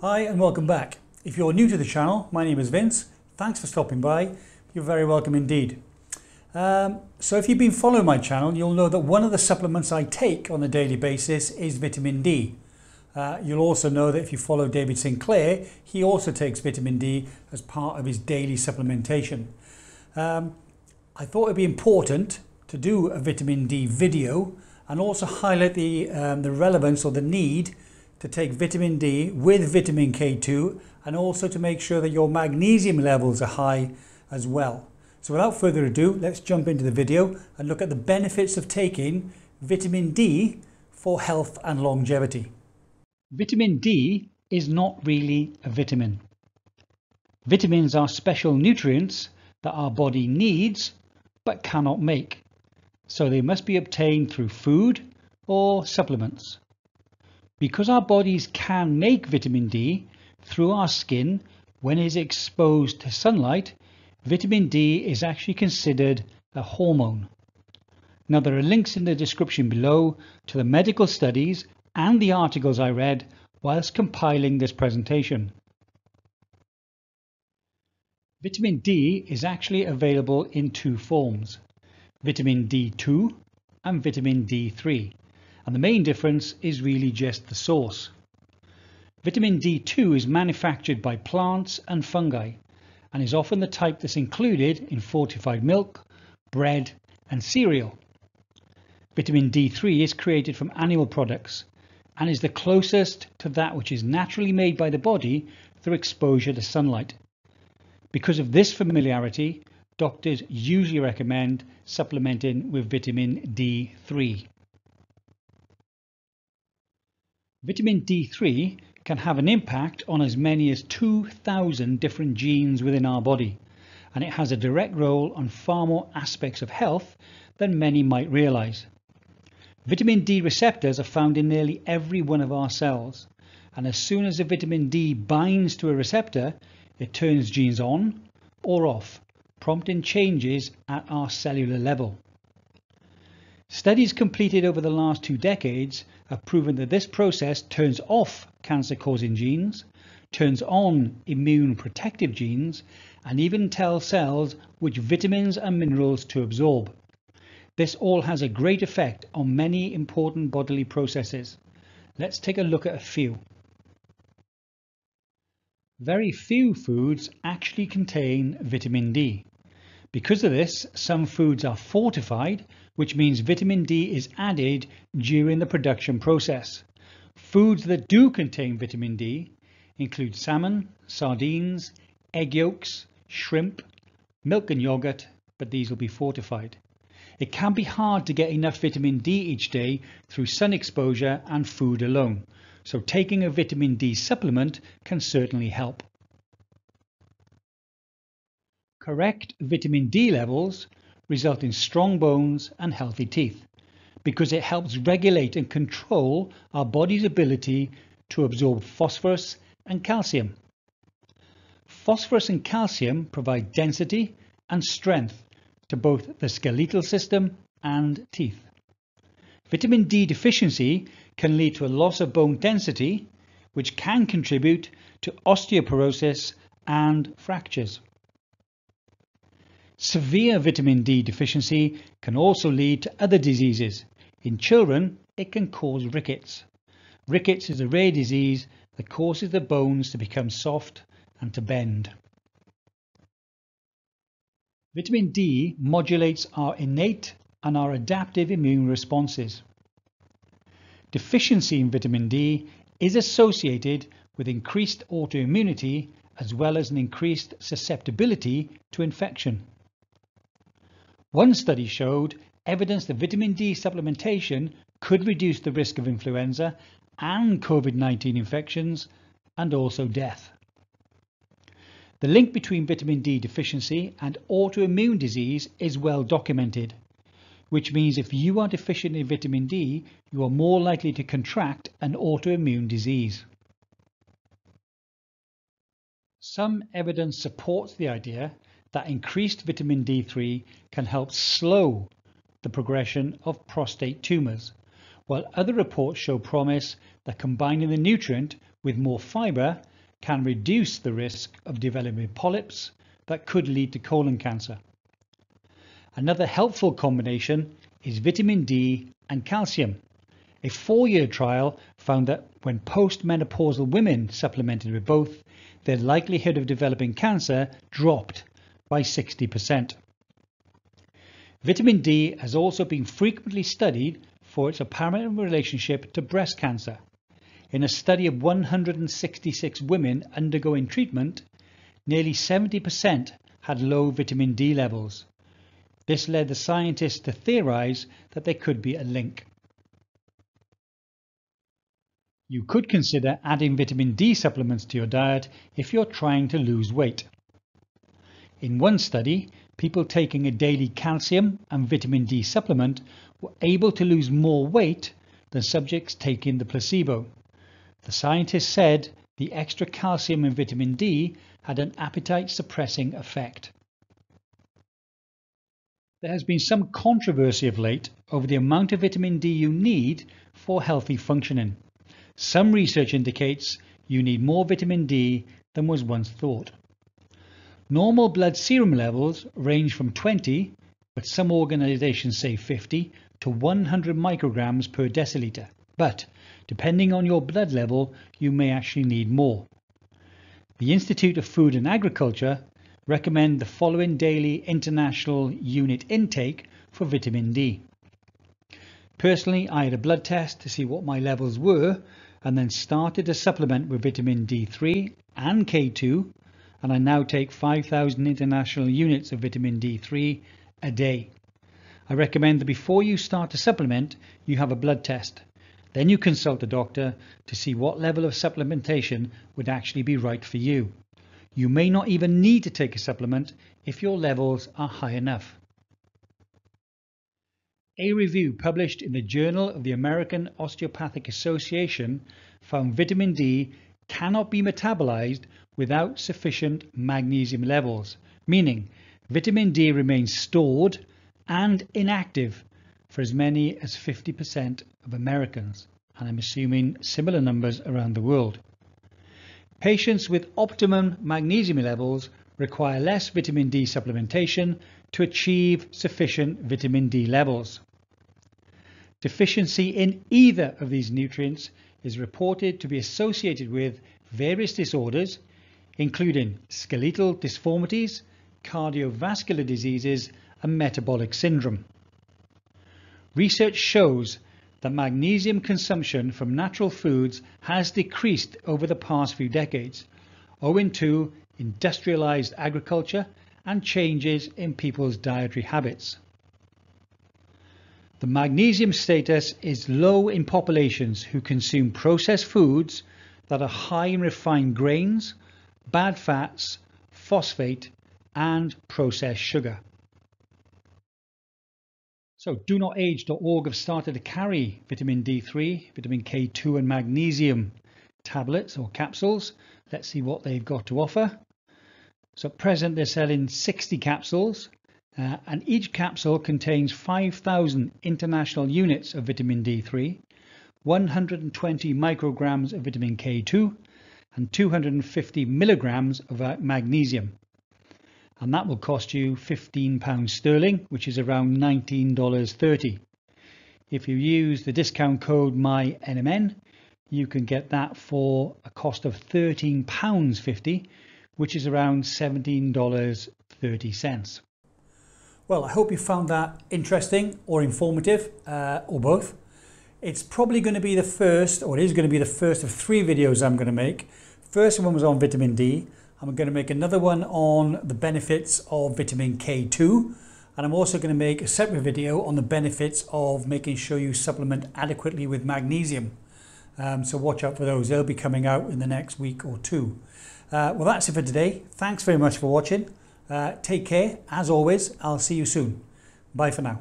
Hi and welcome back. If you're new to the channel, my name is Vince. Thanks for stopping by. You're very welcome indeed. Um, so if you've been following my channel, you'll know that one of the supplements I take on a daily basis is vitamin D. Uh, you'll also know that if you follow David Sinclair, he also takes vitamin D as part of his daily supplementation. Um, I thought it'd be important to do a vitamin D video and also highlight the, um, the relevance or the need to take vitamin D with vitamin K2 and also to make sure that your magnesium levels are high as well. So without further ado, let's jump into the video and look at the benefits of taking vitamin D for health and longevity. Vitamin D is not really a vitamin. Vitamins are special nutrients that our body needs but cannot make. So they must be obtained through food or supplements. Because our bodies can make vitamin D through our skin when it is exposed to sunlight, vitamin D is actually considered a hormone. Now there are links in the description below to the medical studies and the articles I read whilst compiling this presentation. Vitamin D is actually available in two forms, vitamin D2 and vitamin D3 and the main difference is really just the source. Vitamin D2 is manufactured by plants and fungi and is often the type that's included in fortified milk, bread and cereal. Vitamin D3 is created from animal products and is the closest to that which is naturally made by the body through exposure to sunlight. Because of this familiarity, doctors usually recommend supplementing with vitamin D3. Vitamin D3 can have an impact on as many as 2,000 different genes within our body, and it has a direct role on far more aspects of health than many might realize. Vitamin D receptors are found in nearly every one of our cells, and as soon as a vitamin D binds to a receptor, it turns genes on or off, prompting changes at our cellular level. Studies completed over the last two decades have proven that this process turns off cancer-causing genes, turns on immune protective genes, and even tells cells which vitamins and minerals to absorb. This all has a great effect on many important bodily processes. Let's take a look at a few. Very few foods actually contain vitamin D. Because of this, some foods are fortified, which means vitamin D is added during the production process. Foods that do contain vitamin D include salmon, sardines, egg yolks, shrimp, milk and yogurt, but these will be fortified. It can be hard to get enough vitamin D each day through sun exposure and food alone, so taking a vitamin D supplement can certainly help. Correct vitamin D levels result in strong bones and healthy teeth because it helps regulate and control our body's ability to absorb phosphorus and calcium. Phosphorus and calcium provide density and strength to both the skeletal system and teeth. Vitamin D deficiency can lead to a loss of bone density, which can contribute to osteoporosis and fractures. Severe vitamin D deficiency can also lead to other diseases. In children, it can cause rickets. Rickets is a rare disease that causes the bones to become soft and to bend. Vitamin D modulates our innate and our adaptive immune responses. Deficiency in vitamin D is associated with increased autoimmunity as well as an increased susceptibility to infection. One study showed evidence that vitamin D supplementation could reduce the risk of influenza and COVID-19 infections and also death. The link between vitamin D deficiency and autoimmune disease is well documented, which means if you are deficient in vitamin D, you are more likely to contract an autoimmune disease. Some evidence supports the idea that increased vitamin D3 can help slow the progression of prostate tumours, while other reports show promise that combining the nutrient with more fibre can reduce the risk of developing polyps that could lead to colon cancer. Another helpful combination is vitamin D and calcium. A four-year trial found that when postmenopausal women supplemented with both, their likelihood of developing cancer dropped by 60%. Vitamin D has also been frequently studied for its apparent relationship to breast cancer. In a study of 166 women undergoing treatment, nearly 70% had low vitamin D levels. This led the scientists to theorize that there could be a link. You could consider adding vitamin D supplements to your diet if you're trying to lose weight. In one study, people taking a daily calcium and vitamin D supplement were able to lose more weight than subjects taking the placebo. The scientists said the extra calcium and vitamin D had an appetite suppressing effect. There has been some controversy of late over the amount of vitamin D you need for healthy functioning. Some research indicates you need more vitamin D than was once thought. Normal blood serum levels range from 20, but some organizations say 50, to 100 micrograms per deciliter. But depending on your blood level, you may actually need more. The Institute of Food and Agriculture recommend the following daily international unit intake for vitamin D. Personally, I had a blood test to see what my levels were and then started a supplement with vitamin D3 and K2 and I now take 5,000 international units of vitamin D3 a day. I recommend that before you start a supplement, you have a blood test. Then you consult a doctor to see what level of supplementation would actually be right for you. You may not even need to take a supplement if your levels are high enough. A review published in the Journal of the American Osteopathic Association found vitamin D cannot be metabolized without sufficient magnesium levels, meaning vitamin D remains stored and inactive for as many as 50% of Americans, and I'm assuming similar numbers around the world. Patients with optimum magnesium levels require less vitamin D supplementation to achieve sufficient vitamin D levels. Deficiency in either of these nutrients is reported to be associated with various disorders, including skeletal deformities, cardiovascular diseases, and metabolic syndrome. Research shows that magnesium consumption from natural foods has decreased over the past few decades, owing to industrialized agriculture and changes in people's dietary habits. The magnesium status is low in populations who consume processed foods that are high in refined grains, bad fats, phosphate, and processed sugar. So DoNotAge.org have started to carry vitamin D3, vitamin K2 and magnesium tablets or capsules. Let's see what they've got to offer. So at present they're selling 60 capsules uh, and each capsule contains 5,000 international units of vitamin D3, 120 micrograms of vitamin K2 and 250 milligrams of uh, magnesium and that will cost you £15 sterling, which is around $19.30. If you use the discount code MYNMN, you can get that for a cost of £13.50, which is around $17.30. Well, I hope you found that interesting or informative, uh, or both. It's probably going to be the first, or it is going to be the first of three videos I'm going to make. First one was on vitamin D. I'm going to make another one on the benefits of vitamin K2 and I'm also going to make a separate video on the benefits of making sure you supplement adequately with magnesium. Um, so watch out for those. They'll be coming out in the next week or two. Uh, well, that's it for today. Thanks very much for watching. Uh, take care. As always, I'll see you soon. Bye for now.